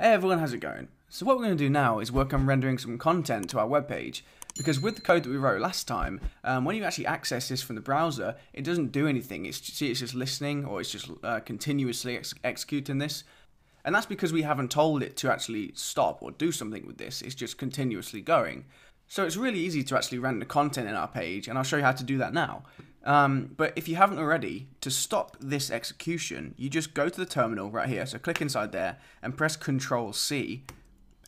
Hey everyone, how's it going? So what we're going to do now is work on rendering some content to our web page. Because with the code that we wrote last time, um, when you actually access this from the browser, it doesn't do anything. It's, see, it's just listening or it's just uh, continuously ex executing this. And that's because we haven't told it to actually stop or do something with this. It's just continuously going. So it's really easy to actually render content in our page, and I'll show you how to do that now. Um, but if you haven't already, to stop this execution, you just go to the terminal right here. So click inside there and press Control C,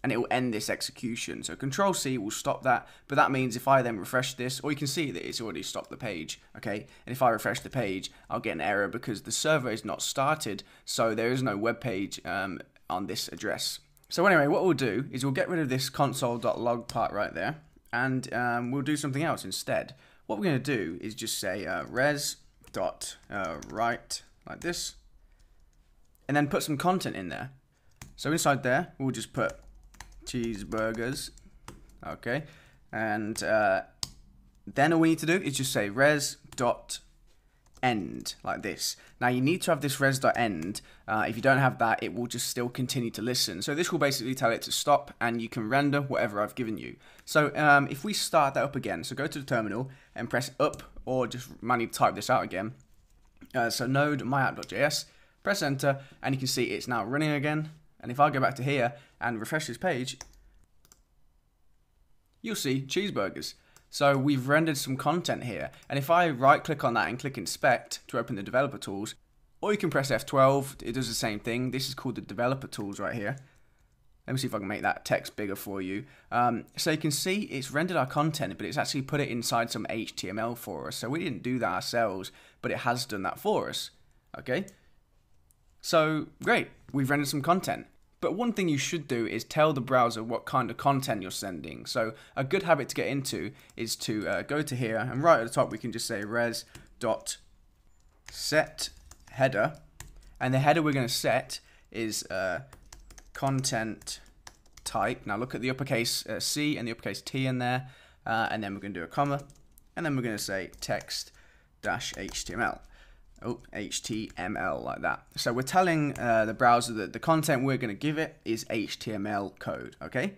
and it will end this execution. So Control C will stop that, but that means if I then refresh this, or you can see that it's already stopped the page, okay? And if I refresh the page, I'll get an error because the server is not started, so there is no web page um, on this address. So anyway, what we'll do is we'll get rid of this console.log part right there, and um, we'll do something else instead. What we're going to do is just say uh, res dot uh, write like this, and then put some content in there. So inside there, we'll just put cheeseburgers, okay, and uh, then all we need to do is just say res dot end like this. Now you need to have this res.end. Uh, if you don't have that, it will just still continue to listen. So this will basically tell it to stop and you can render whatever I've given you. So um, if we start that up again, so go to the terminal and press up or just manually type this out again. Uh, so node myapp.js, press enter and you can see it's now running again. And if I go back to here and refresh this page, you'll see cheeseburgers. So we've rendered some content here. And if I right click on that and click inspect to open the developer tools, or you can press F12, it does the same thing. This is called the developer tools right here. Let me see if I can make that text bigger for you. Um, so you can see it's rendered our content, but it's actually put it inside some HTML for us. So we didn't do that ourselves, but it has done that for us. Okay. So great, we've rendered some content. But one thing you should do is tell the browser what kind of content you're sending. So a good habit to get into is to uh, go to here and right at the top we can just say res dot set header, and the header we're going to set is uh, content type. Now look at the uppercase uh, C and the uppercase T in there, uh, and then we're going to do a comma, and then we're going to say text dash HTML oh, HTML like that. So we're telling uh, the browser that the content we're going to give it is HTML code, okay?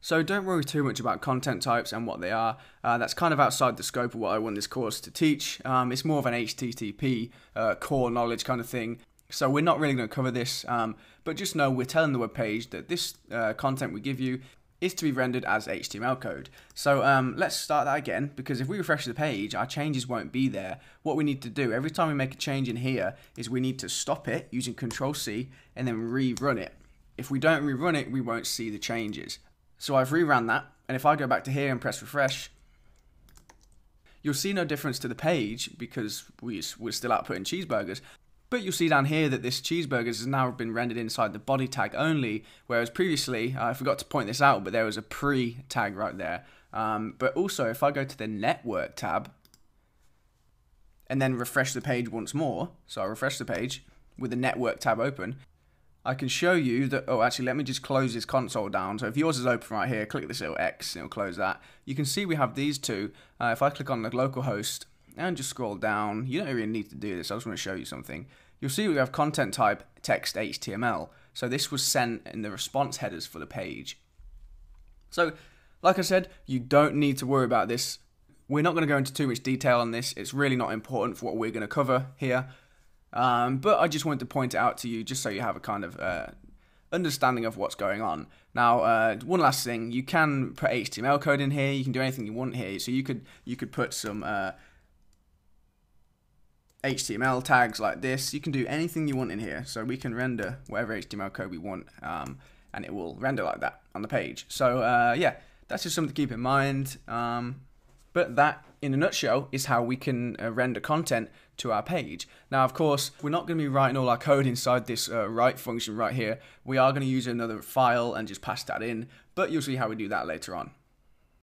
So don't worry too much about content types and what they are. Uh, that's kind of outside the scope of what I want this course to teach. Um, it's more of an HTTP uh, core knowledge kind of thing. So we're not really going to cover this, um, but just know we're telling the web page that this uh, content we give you is to be rendered as HTML code. So um, let's start that again because if we refresh the page, our changes won't be there. What we need to do every time we make a change in here is we need to stop it using Control C and then rerun it. If we don't rerun it, we won't see the changes. So I've rerun that, and if I go back to here and press refresh, you'll see no difference to the page because we, we're still outputting cheeseburgers, but you'll see down here that this cheeseburger has now been rendered inside the body tag only, whereas previously, uh, I forgot to point this out, but there was a pre tag right there. Um, but also, if I go to the network tab and then refresh the page once more, so I refresh the page with the network tab open, I can show you that, oh, actually, let me just close this console down. So if yours is open right here, click this little X, it'll close that. You can see we have these two. Uh, if I click on the local host and just scroll down, you don't really need to do this, I just want to show you something you'll see we have content type text HTML. So this was sent in the response headers for the page. So, like I said, you don't need to worry about this. We're not going to go into too much detail on this. It's really not important for what we're going to cover here. Um, but I just wanted to point it out to you just so you have a kind of uh, understanding of what's going on. Now, uh, one last thing, you can put HTML code in here. You can do anything you want here. So you could you could put some uh, HTML tags like this. You can do anything you want in here. So we can render whatever HTML code we want um, and it will render like that on the page. So uh, yeah, that's just something to keep in mind. Um, but that, in a nutshell, is how we can uh, render content to our page. Now, of course, we're not going to be writing all our code inside this uh, write function right here. We are going to use another file and just pass that in, but you'll see how we do that later on.